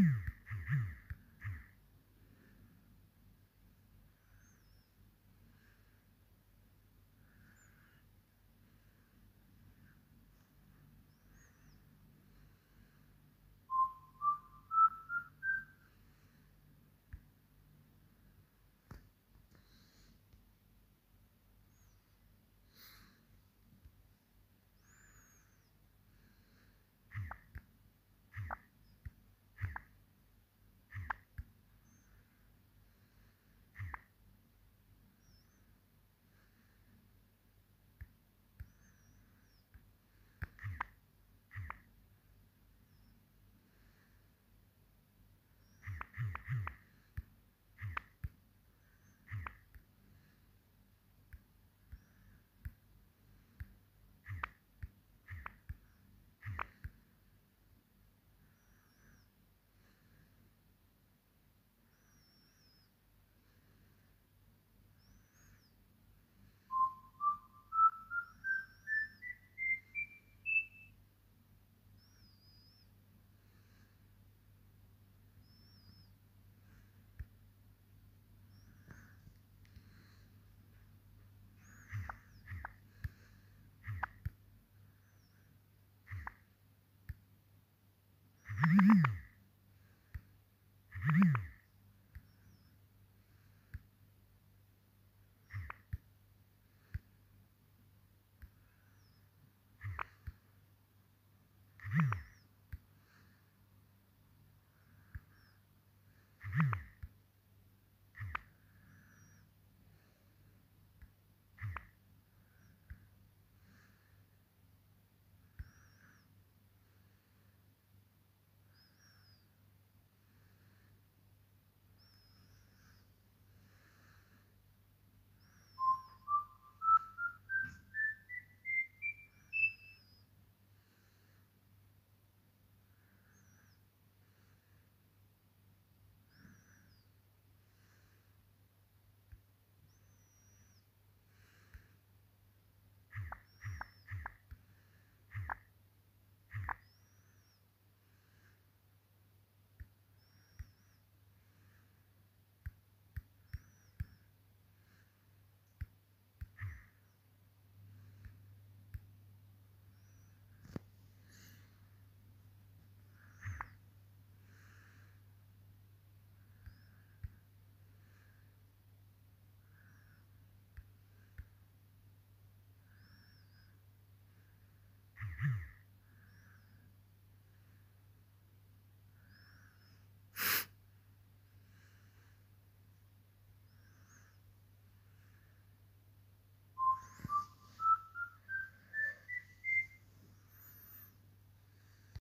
Mm-hmm. Mm-hmm.